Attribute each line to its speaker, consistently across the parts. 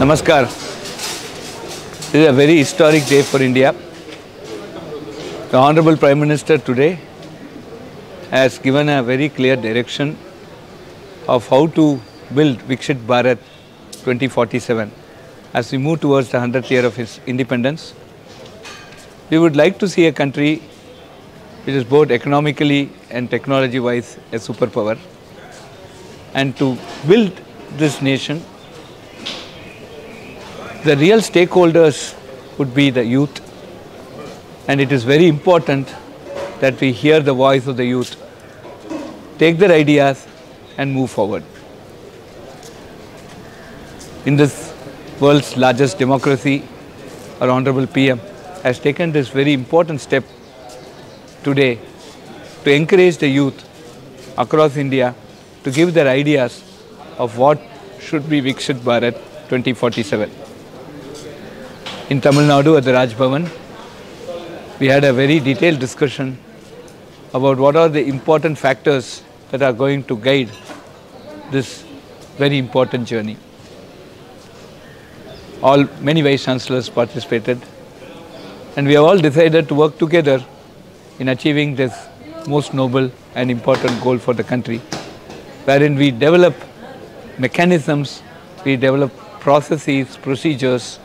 Speaker 1: Namaskar. This is a very historic day for India. The Honorable Prime Minister today has given a very clear direction of how to build Viksit Bharat 2047 as we move towards the 100th year of his independence. We would like to see a country which is both economically and technology wise a superpower. And to build this nation, the real stakeholders would be the youth. And it is very important that we hear the voice of the youth, take their ideas and move forward. In this world's largest democracy, our Honorable PM has taken this very important step today to encourage the youth across India to give their ideas of what should be Viksit Bharat 2047. In Tamil Nadu at the Raj Bhavan, we had a very detailed discussion about what are the important factors that are going to guide this very important journey. All many vice chancellors participated, and we have all decided to work together in achieving this most noble and important goal for the country, wherein we develop mechanisms, we develop processes, procedures,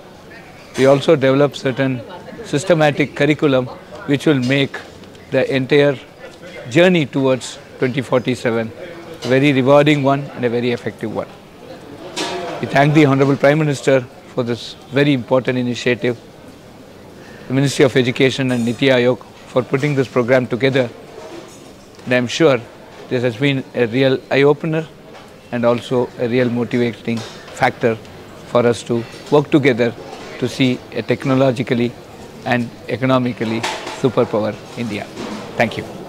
Speaker 1: we also develop certain systematic curriculum which will make the entire journey towards 2047 a very rewarding one and a very effective one. We thank the Honorable Prime Minister for this very important initiative, the Ministry of Education and Niti Aayog for putting this program together. And I am sure this has been a real eye-opener and also a real motivating factor for us to work together to see a technologically and economically superpower India. Thank you.